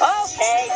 Okay,